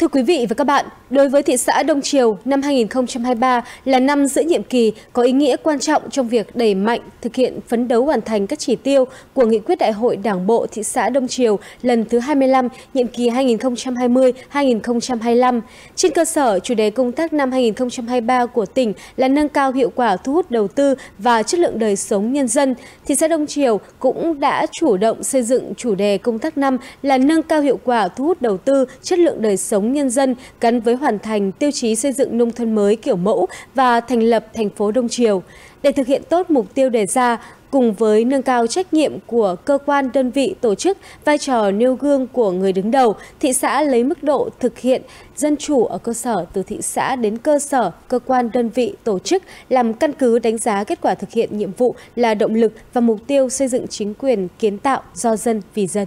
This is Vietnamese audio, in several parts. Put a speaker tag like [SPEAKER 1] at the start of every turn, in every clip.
[SPEAKER 1] Thưa quý vị và các bạn, đối với thị xã Đông Triều, năm 2023 là năm giữa nhiệm kỳ có ý nghĩa quan trọng trong việc đẩy mạnh thực hiện phấn đấu hoàn thành các chỉ tiêu của Nghị quyết Đại hội Đảng bộ thị xã Đông Triều lần thứ 25, nhiệm kỳ 2020-2025. Trên cơ sở, chủ đề công tác năm 2023 của tỉnh là nâng cao hiệu quả thu hút đầu tư và chất lượng đời sống nhân dân. Thị xã Đông Triều cũng đã chủ động xây dựng chủ đề công tác năm là nâng cao hiệu quả thu hút đầu tư, chất lượng đời sống nhân dân gắn với hoàn thành tiêu chí xây dựng nông thôn mới kiểu mẫu và thành lập thành phố Đông Triều. Để thực hiện tốt mục tiêu đề ra, cùng với nâng cao trách nhiệm của cơ quan đơn vị tổ chức, vai trò nêu gương của người đứng đầu, thị xã lấy mức độ thực hiện dân chủ ở cơ sở từ thị xã đến cơ sở, cơ quan đơn vị tổ chức làm căn cứ đánh giá kết quả thực hiện nhiệm vụ là động lực và mục tiêu xây dựng chính quyền kiến tạo do dân vì dân.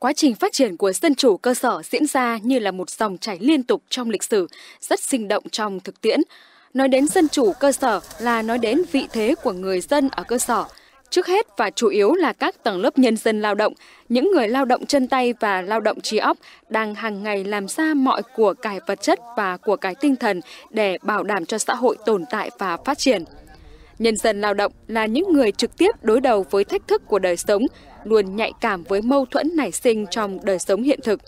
[SPEAKER 2] Quá trình phát triển của dân chủ cơ sở diễn ra như là một dòng chảy liên tục trong lịch sử, rất sinh động trong thực tiễn. Nói đến dân chủ cơ sở là nói đến vị thế của người dân ở cơ sở. Trước hết và chủ yếu là các tầng lớp nhân dân lao động, những người lao động chân tay và lao động trí óc đang hàng ngày làm ra mọi của cải vật chất và của cải tinh thần để bảo đảm cho xã hội tồn tại và phát triển. Nhân dân lao động là những người trực tiếp đối đầu với thách thức của đời sống, luôn nhạy cảm với mâu thuẫn nảy sinh trong đời sống hiện thực.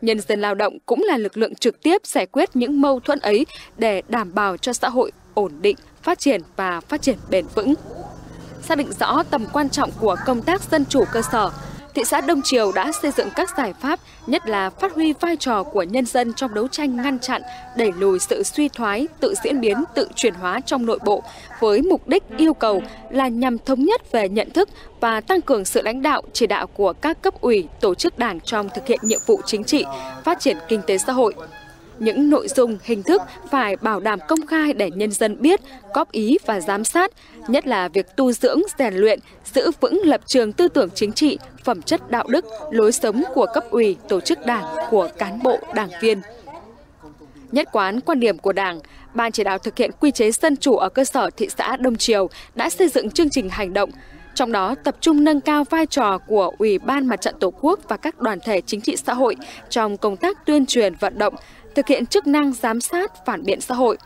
[SPEAKER 2] Nhân dân lao động cũng là lực lượng trực tiếp giải quyết những mâu thuẫn ấy để đảm bảo cho xã hội ổn định, phát triển và phát triển bền vững. Xác định rõ tầm quan trọng của công tác dân chủ cơ sở, thị xã Đông Triều đã xây dựng các giải pháp, nhất là phát huy vai trò của nhân dân trong đấu tranh ngăn chặn, đẩy lùi sự suy thoái, tự diễn biến, tự chuyển hóa trong nội bộ, với mục đích yêu cầu là nhằm thống nhất về nhận thức và tăng cường sự lãnh đạo, chỉ đạo của các cấp ủy, tổ chức đảng trong thực hiện nhiệm vụ chính trị, phát triển kinh tế xã hội, những nội dung, hình thức phải bảo đảm công khai để nhân dân biết, góp ý và giám sát, nhất là việc tu dưỡng, rèn luyện, giữ vững lập trường tư tưởng chính trị, phẩm chất đạo đức, lối sống của cấp ủy, tổ chức đảng, của cán bộ, đảng viên. Nhất quán quan điểm của Đảng, Ban chỉ đạo thực hiện quy chế dân chủ ở cơ sở thị xã Đông Triều đã xây dựng chương trình hành động, trong đó tập trung nâng cao vai trò của Ủy ban Mặt trận Tổ quốc và các đoàn thể chính trị xã hội trong công tác tuyên truyền vận động, thực hiện chức năng giám sát phản biện xã hội,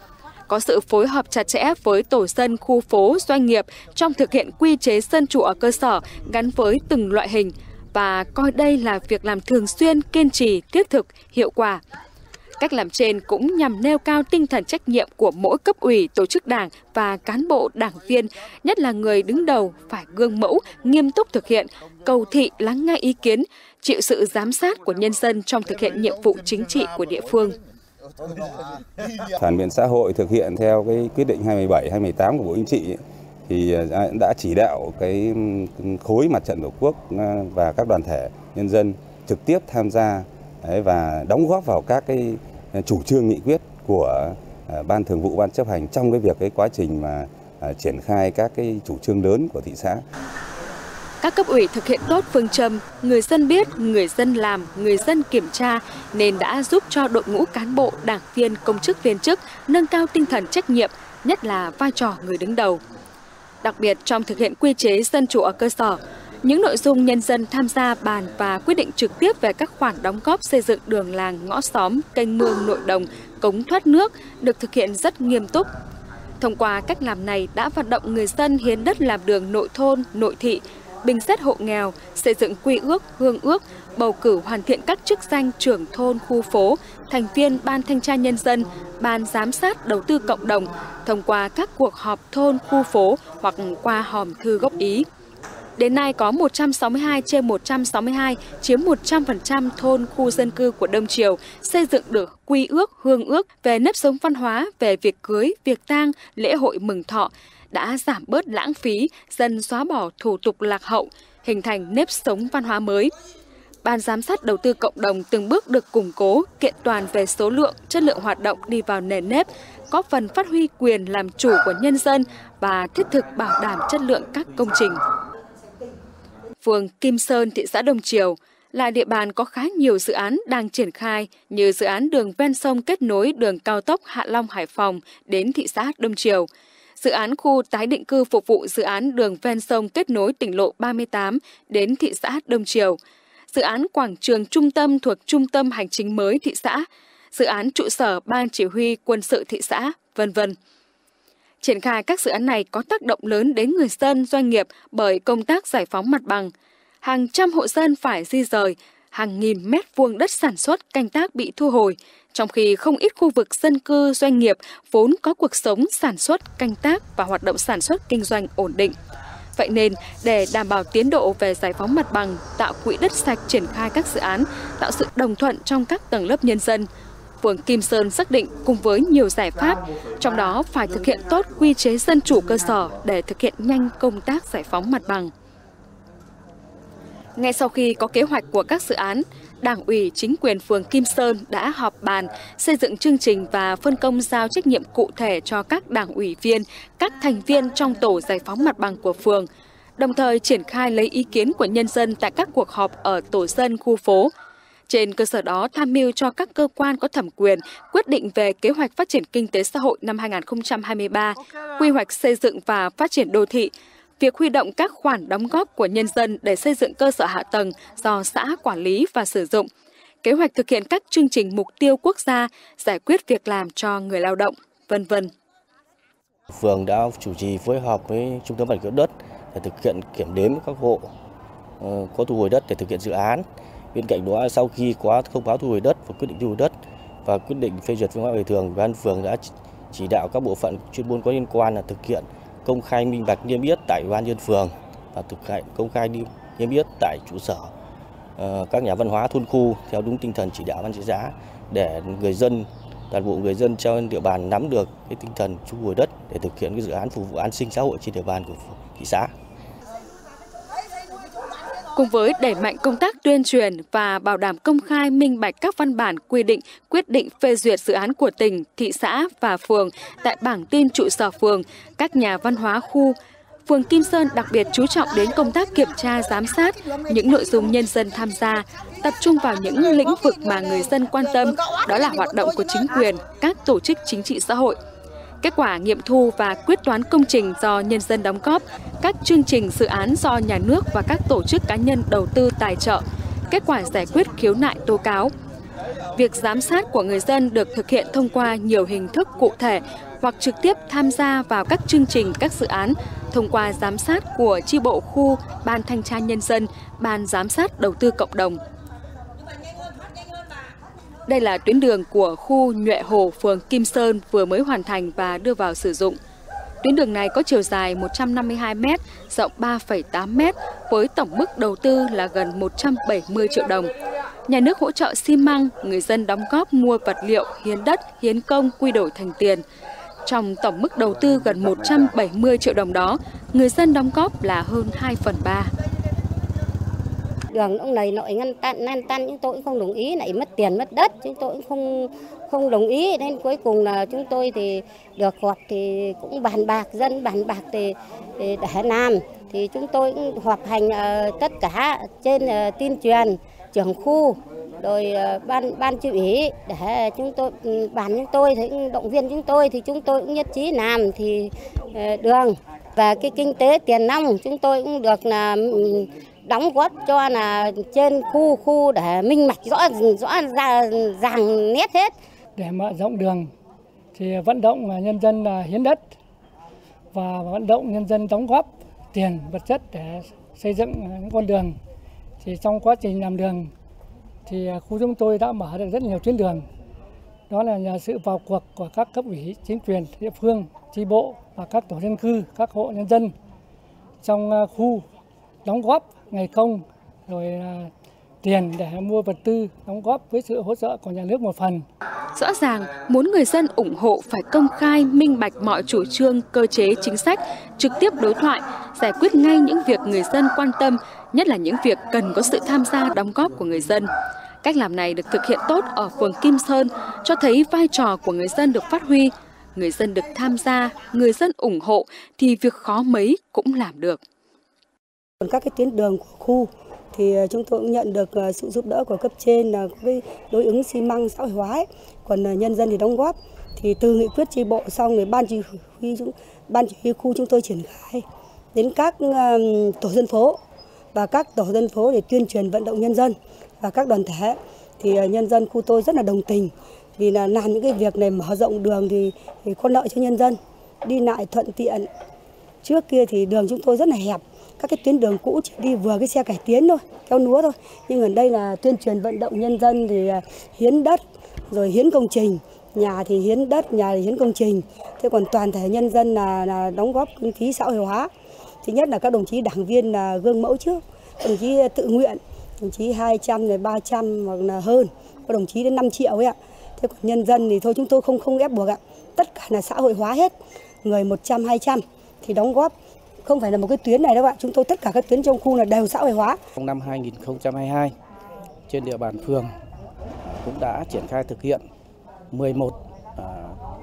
[SPEAKER 2] có sự phối hợp chặt chẽ với tổ dân khu phố doanh nghiệp trong thực hiện quy chế dân chủ ở cơ sở gắn với từng loại hình và coi đây là việc làm thường xuyên, kiên trì, thiết thực, hiệu quả. Cách làm trên cũng nhằm nêu cao tinh thần trách nhiệm của mỗi cấp ủy, tổ chức đảng và cán bộ đảng viên, nhất là người đứng đầu phải gương mẫu, nghiêm túc thực hiện, cầu thị lắng nghe ý kiến, chịu sự giám sát của nhân dân trong thực hiện nhiệm vụ chính trị của địa phương.
[SPEAKER 3] Phản biện xã hội thực hiện theo cái quyết định 217, 218 của Bộ Chính trị thì à, đã chỉ đạo cái khối mặt trận tổ quốc à, và các đoàn thể nhân dân trực tiếp tham gia và đóng góp vào các cái à, chủ trương nghị quyết của ban thường vụ ban chấp hành trong cái việc cái quá trình mà triển khai các cái chủ trương lớn của thị xã.
[SPEAKER 2] Các cấp ủy thực hiện tốt phương châm người dân biết, người dân làm, người dân kiểm tra nên đã giúp cho đội ngũ cán bộ, đảng viên, công chức viên chức nâng cao tinh thần trách nhiệm, nhất là vai trò người đứng đầu. Đặc biệt trong thực hiện quy chế dân chủ ở cơ sở, những nội dung nhân dân tham gia bàn và quyết định trực tiếp về các khoản đóng góp xây dựng đường làng, ngõ xóm, kênh mương nội đồng, cống thoát nước được thực hiện rất nghiêm túc. Thông qua cách làm này đã vận động người dân hiến đất làm đường nội thôn, nội thị, bình xét hộ nghèo, xây dựng quy ước, hương ước, bầu cử hoàn thiện các chức danh trưởng thôn, khu phố, thành viên Ban Thanh tra Nhân dân, Ban Giám sát Đầu tư Cộng đồng, thông qua các cuộc họp thôn, khu phố hoặc qua hòm thư góp ý. Đến nay có 162 trên 162 chiếm 100% thôn khu dân cư của Đông Triều xây dựng được quy ước, hương ước về nếp sống văn hóa, về việc cưới, việc tang, lễ hội mừng thọ, đã giảm bớt lãng phí, dần xóa bỏ thủ tục lạc hậu, hình thành nếp sống văn hóa mới. Ban giám sát đầu tư cộng đồng từng bước được củng cố, kiện toàn về số lượng, chất lượng hoạt động đi vào nền nếp, có phần phát huy quyền làm chủ của nhân dân và thiết thực bảo đảm chất lượng các công trình. Phường Kim Sơn, thị xã Đông Triều là địa bàn có khá nhiều dự án đang triển khai như dự án đường ven sông kết nối đường cao tốc Hạ Long Hải Phòng đến thị xã Đông Triều, Dự án khu tái định cư phục vụ dự án đường ven sông kết nối tỉnh lộ 38 đến thị xã Đông Triều. Dự án quảng trường trung tâm thuộc trung tâm hành chính mới thị xã, dự án trụ sở ban chỉ huy quân sự thị xã, vân vân. Triển khai các dự án này có tác động lớn đến người dân, doanh nghiệp bởi công tác giải phóng mặt bằng. Hàng trăm hộ dân phải di rời, hàng nghìn mét vuông đất sản xuất canh tác bị thu hồi, trong khi không ít khu vực dân cư doanh nghiệp vốn có cuộc sống sản xuất, canh tác và hoạt động sản xuất kinh doanh ổn định. Vậy nên, để đảm bảo tiến độ về giải phóng mặt bằng, tạo quỹ đất sạch triển khai các dự án, tạo sự đồng thuận trong các tầng lớp nhân dân, phường Kim Sơn xác định cùng với nhiều giải pháp, trong đó phải thực hiện tốt quy chế dân chủ cơ sở để thực hiện nhanh công tác giải phóng mặt bằng. Ngay sau khi có kế hoạch của các dự án, Đảng ủy chính quyền phường Kim Sơn đã họp bàn xây dựng chương trình và phân công giao trách nhiệm cụ thể cho các đảng ủy viên, các thành viên trong tổ giải phóng mặt bằng của phường, đồng thời triển khai lấy ý kiến của nhân dân tại các cuộc họp ở tổ dân khu phố. Trên cơ sở đó tham mưu cho các cơ quan có thẩm quyền quyết định về kế hoạch phát triển kinh tế xã hội năm 2023, quy hoạch xây dựng và phát triển đô thị, việc huy động các khoản đóng góp của nhân dân để xây dựng cơ sở hạ tầng do xã quản lý và sử dụng, kế hoạch thực hiện các chương trình mục tiêu quốc gia, giải quyết việc làm cho người lao động, vân vân.
[SPEAKER 4] Phường đã chủ trì phối hợp với Trung tâm Bản lý đất để thực hiện kiểm đếm các hộ ờ, có thu hồi đất để thực hiện dự án. Bên cạnh đó, sau khi có thông báo thu hồi đất và quyết định thu hồi đất và quyết định phê duyệt phương án bồi thường, ban phường đã chỉ đạo các bộ phận chuyên môn có liên quan là thực hiện công khai minh bạch niêm yết tại ban nhân phường và thực hiện công khai niêm yết tại trụ sở ờ, các nhà văn hóa thôn khu theo đúng tinh thần chỉ đạo ban chỉ giá để người dân, toàn bộ người dân trên địa bàn nắm được cái tinh thần thu hồi đất để thực hiện cái dự án phục vụ an sinh xã hội trên địa bàn của thị xã.
[SPEAKER 2] Cùng với đẩy mạnh công tác tuyên truyền và bảo đảm công khai minh bạch các văn bản quy định, quyết định phê duyệt dự án của tỉnh, thị xã và phường tại bảng tin trụ sở phường, các nhà văn hóa khu, phường Kim Sơn đặc biệt chú trọng đến công tác kiểm tra giám sát những nội dung nhân dân tham gia, tập trung vào những lĩnh vực mà người dân quan tâm, đó là hoạt động của chính quyền, các tổ chức chính trị xã hội, kết quả nghiệm thu và quyết toán công trình do nhân dân đóng góp, các chương trình dự án do nhà nước và các tổ chức cá nhân đầu tư tài trợ, kết quả giải quyết khiếu nại tố cáo. Việc giám sát của người dân được thực hiện thông qua nhiều hình thức cụ thể hoặc trực tiếp tham gia vào các chương trình, các dự án thông qua giám sát của chi bộ khu, ban thanh tra nhân dân, ban giám sát đầu tư cộng đồng, đây là tuyến đường của khu Nhuệ Hồ, phường Kim Sơn vừa mới hoàn thành và đưa vào sử dụng. Tuyến đường này có chiều dài 152 m, rộng 3,8 m với tổng mức đầu tư là gần 170 triệu đồng. Nhà nước hỗ trợ xi măng, người dân đóng góp mua vật liệu, hiến đất, hiến công quy đổi thành tiền. Trong tổng mức đầu tư gần 170 triệu đồng đó, người dân đóng góp là hơn 2 phần 3
[SPEAKER 5] đường ông này nội ngăn tan ngăn tan chúng tôi cũng không đồng ý lại mất tiền mất đất chúng tôi cũng không không đồng ý. Nên cuối cùng là chúng tôi thì được họp thì cũng bàn bạc dân bàn bạc thì, thì để làm. Thì chúng tôi cũng họp hành uh, tất cả trên ờ, uh, tuyên truyền trưởng khu rồi ờ, ban ban chịu ủy để chúng tôi ừ, bàn chúng tôi thì động viên chúng tôi thì chúng tôi cũng nhất trí làm thì đường và cái kinh tế tiền nông chúng tôi cũng được là ừ, đóng góp cho là trên khu khu để minh mạch rõ rõ ra, ràng nét hết.
[SPEAKER 6] Để mở rộng đường thì vận động nhân dân hiến đất và vận động nhân dân đóng góp tiền, vật chất để xây dựng những con đường. Thì trong quá trình làm đường thì khu chúng tôi đã mở được rất nhiều tuyến đường. Đó là nhờ sự vào cuộc của các cấp ủy, chính quyền, địa phương, tri bộ và các tổ dân cư các hộ nhân dân trong à, khu đóng góp ngày công rồi à, tiền để mua vật tư đóng góp với sự hỗ trợ của nhà nước một phần.
[SPEAKER 2] Rõ ràng, muốn người dân ủng hộ phải công khai, minh bạch mọi chủ trương, cơ chế, chính sách, trực tiếp đối thoại, giải quyết ngay những việc người dân quan tâm, nhất là những việc cần có sự tham gia đóng góp của người dân. Cách làm này được thực hiện tốt ở phường Kim Sơn, cho thấy vai trò của người dân được phát huy, người dân được tham gia, người dân ủng hộ thì việc khó mấy cũng làm được.
[SPEAKER 7] Còn các cái tuyến đường của khu thì ờ, chúng tôi cũng nhận được ờ, sự giúp đỡ của cấp trên ờ, là cái đối ứng xi măng xã hội hóa ấy. còn nhân dân thì đóng góp thì từ nghị quyết tri bộ xong rồi ban chỉ huy ban chỉ huy khu chúng tôi triển khai đến các tổ dân phố và các tổ dân phố để tuyên truyền vận động nhân dân và các đoàn thể thì nhân dân khu tôi rất là đồng tình vì là làm những cái việc này mở rộng đường thì, thì có lợi cho nhân dân. Đi lại thuận tiện. Trước kia thì đường chúng tôi rất là hẹp. Các cái tuyến đường cũ chỉ đi vừa cái xe cải tiến thôi kéo núa thôi. Nhưng ở đây là tuyên truyền vận động nhân dân thì à, hiến đất rồi hiến công trình. Nhà thì hiến đất nhà thì hiến công trình. Thế còn toàn thể nhân dân là, là đóng góp kinh phí xã hội hóa. Thứ nhất là các đồng chí đảng viên là gương mẫu trước đồng chí tự nguyện. Đồng chí 200 rồi 300 hoặc là hơn. Có đồng chí đến 5 triệu ấy ạ thế còn nhân dân thì thôi chúng tôi không không ép buộc ạ. Tất cả là xã hội hóa hết người 100 200 thì đóng góp. Không phải là một cái tuyến này đâu ạ. Chúng tôi tất cả các tuyến trong khu là đều xã hội hóa.
[SPEAKER 8] Trong năm 2022 trên địa bàn phường cũng đã triển khai thực hiện 11 à,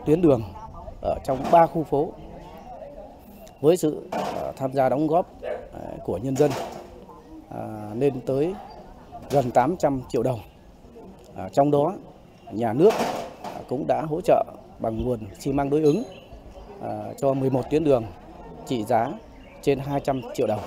[SPEAKER 8] tuyến đường ở trong 3 khu phố. Với sự à, tham gia đóng góp à, của nhân dân à, lên tới gần 800 triệu đồng. À, trong đó nhà nước cũng đã hỗ trợ bằng nguồn xi măng đối ứng à, cho 11 tuyến đường trị giá trên 200 triệu đồng.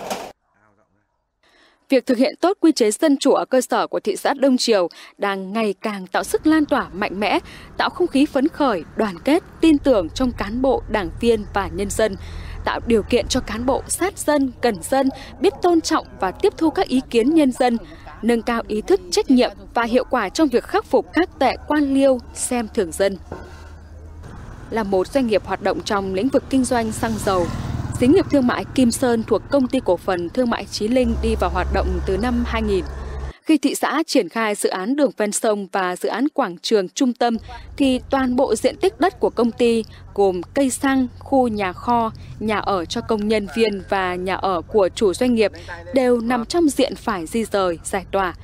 [SPEAKER 2] Việc thực hiện tốt quy chế dân chủ ở cơ sở của thị xã Đông Triều đang ngày càng tạo sức lan tỏa mạnh mẽ, tạo không khí phấn khởi, đoàn kết, tin tưởng trong cán bộ, đảng viên và nhân dân, tạo điều kiện cho cán bộ sát dân, gần dân biết tôn trọng và tiếp thu các ý kiến nhân dân, nâng cao ý thức trách nhiệm và hiệu quả trong việc khắc phục các tệ quan liêu, xem thường dân. Là một doanh nghiệp hoạt động trong lĩnh vực kinh doanh xăng dầu, Xí nghiệp thương mại Kim Sơn thuộc công ty cổ phần thương mại Chí Linh đi vào hoạt động từ năm 2000. Khi thị xã triển khai dự án đường ven sông và dự án quảng trường trung tâm thì toàn bộ diện tích đất của công ty gồm cây xăng, khu nhà kho, nhà ở cho công nhân viên và nhà ở của chủ doanh nghiệp đều nằm trong diện phải di rời, giải tỏa.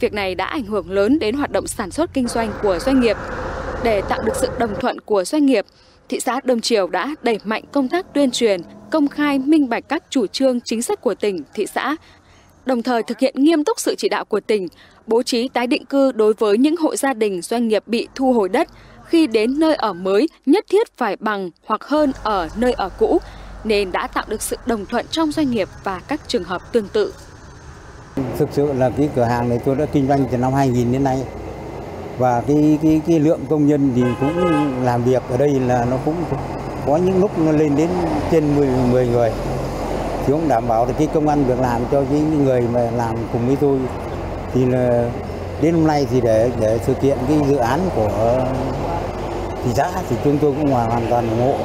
[SPEAKER 2] Việc này đã ảnh hưởng lớn đến hoạt động sản xuất kinh doanh của doanh nghiệp. Để tạo được sự đồng thuận của doanh nghiệp, thị xã Đông Triều đã đẩy mạnh công tác tuyên truyền, công khai minh bạch các chủ trương chính sách của tỉnh, thị xã, đồng thời thực hiện nghiêm túc sự chỉ đạo của tỉnh, bố trí tái định cư đối với những hộ gia đình doanh nghiệp bị thu hồi đất khi đến nơi ở mới nhất thiết phải bằng hoặc hơn ở nơi ở cũ, nên đã tạo được sự đồng thuận trong doanh nghiệp và các trường hợp tương tự.
[SPEAKER 9] Thực sự là cái cửa hàng này tôi đã kinh doanh từ năm 2000 đến nay và cái cái cái lượng công nhân thì cũng làm việc ở đây là nó cũng có những lúc nó lên đến trên 10, 10 người thì cũng đảm bảo được cái công ăn việc làm cho những người mà làm cùng với tôi thì là đến hôm nay thì để để thực hiện cái dự án của thị xã thì chúng tôi cũng hoàn toàn ủng hộ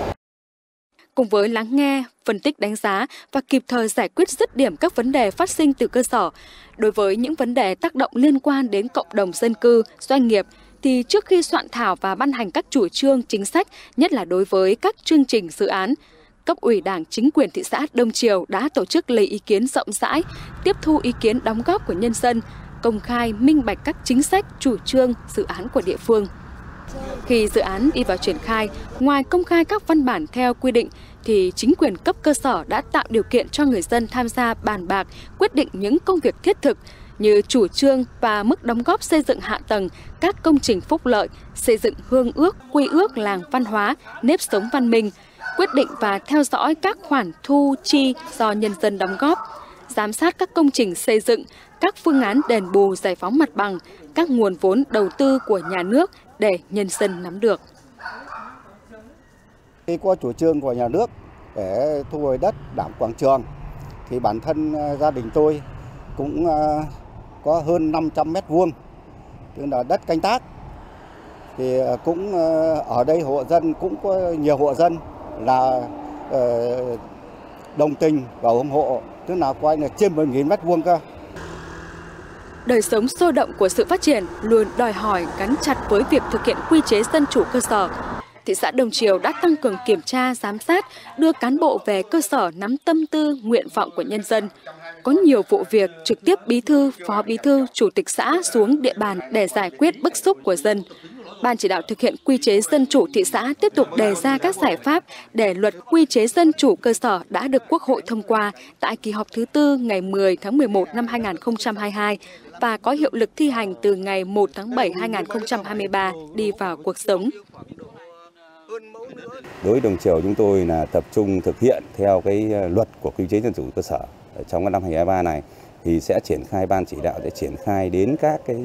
[SPEAKER 2] cùng với lắng nghe, phân tích đánh giá và kịp thời giải quyết dứt điểm các vấn đề phát sinh từ cơ sở. Đối với những vấn đề tác động liên quan đến cộng đồng dân cư, doanh nghiệp, thì trước khi soạn thảo và ban hành các chủ trương, chính sách, nhất là đối với các chương trình dự án, cấp ủy Đảng chính quyền thị xã Đông Triều đã tổ chức lấy ý kiến rộng rãi, tiếp thu ý kiến đóng góp của nhân dân, công khai minh bạch các chính sách, chủ trương, dự án của địa phương. Khi dự án đi vào triển khai, ngoài công khai các văn bản theo quy định thì chính quyền cấp cơ sở đã tạo điều kiện cho người dân tham gia bàn bạc, quyết định những công việc thiết thực như chủ trương và mức đóng góp xây dựng hạ tầng, các công trình phúc lợi, xây dựng hương ước, quy ước làng văn hóa, nếp sống văn minh, quyết định và theo dõi các khoản thu chi do nhân dân đóng góp, giám sát các công trình xây dựng, các phương án đền bù giải phóng mặt bằng, các nguồn vốn đầu tư của nhà nước để nhân dân nắm được.
[SPEAKER 10] Khi qua chủ trương của nhà nước để thu hồi đất đảm quảng trường thì bản thân ờ, gia đình tôi cũng ờ, có hơn 500 mét vuông tức là đất canh tác thì ờ, cũng ở đây hộ dân cũng có nhiều hộ dân là ờ, đồng tình và ủng hộ tức là coi là trên 10.000 mét vuông cơ
[SPEAKER 2] Đời sống sôi động của sự phát triển luôn đòi hỏi gắn chặt với việc thực hiện quy chế dân chủ cơ sở. Thị xã Đồng Triều đã tăng cường kiểm tra, giám sát, đưa cán bộ về cơ sở nắm tâm tư, nguyện vọng của nhân dân. Có nhiều vụ việc trực tiếp bí thư, phó bí thư, chủ tịch xã xuống địa bàn để giải quyết bức xúc của dân. Ban chỉ đạo thực hiện quy chế dân chủ thị xã tiếp tục đề ra các giải pháp để luật quy chế dân chủ cơ sở đã được Quốc hội thông qua tại kỳ họp thứ tư ngày 10 tháng 11 năm 2022 và có hiệu lực thi hành từ ngày 1 tháng 7 2023 đi vào cuộc sống.
[SPEAKER 3] Đối với Đồng Triều chúng tôi là tập trung thực hiện theo cái ờ, luật của quy chế dân chủ cơ sở trong năm 2023 này thì sẽ triển khai ban chỉ đạo sẽ triển khai đến các cái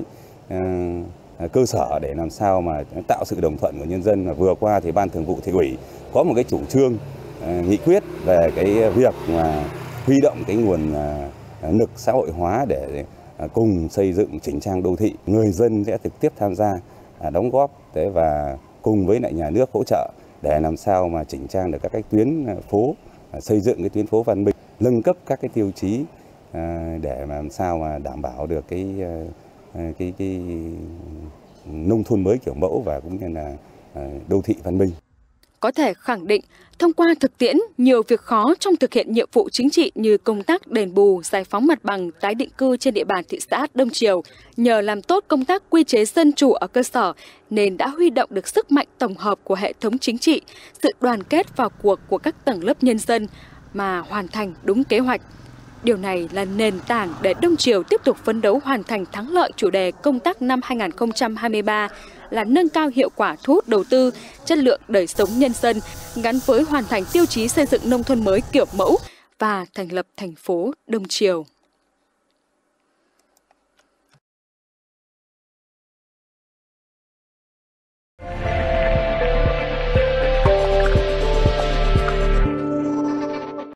[SPEAKER 3] uh, À, cơ sở để làm sao mà tạo sự đồng thuận của nhân dân. Và vừa qua thì ban thường vụ thị ủy có một cái chủ trương à, nghị quyết về cái việc mà huy động cái nguồn à, lực xã hội hóa để cùng xây dựng chỉnh trang đô thị. Người dân sẽ trực tiếp tham gia đóng góp, thế và cùng với lại nhà nước hỗ trợ để làm sao mà chỉnh trang được các cái tuyến phố xây dựng cái tuyến phố văn minh, nâng cấp các cái tiêu chí để làm sao mà đảm bảo được cái Ờ, cái cái nông thôn mới kiểu mẫu và cũng như là ờ, đô thị văn minh.
[SPEAKER 2] Có thể khẳng định, thông qua thực tiễn, nhiều việc khó trong thực hiện nhiệm vụ chính trị như công tác đền bù, giải phóng mặt bằng, tái định cư trên địa bàn thị xã Đông Triều, nhờ làm tốt công tác quy chế dân chủ ở cơ sở nên đã huy động được sức mạnh tổng hợp của hệ thống chính trị, sự đoàn kết vào cuộc của các tầng lớp nhân dân, mà hoàn thành đúng kế hoạch. Điều này là nền tảng để Đông Triều tiếp tục phấn đấu hoàn thành thắng lợi chủ đề công tác năm 2023 là nâng cao hiệu quả thu hút đầu tư, chất lượng đời sống nhân dân gắn với hoàn thành tiêu chí xây dựng nông thôn mới kiểu mẫu và thành lập thành phố Đông Triều.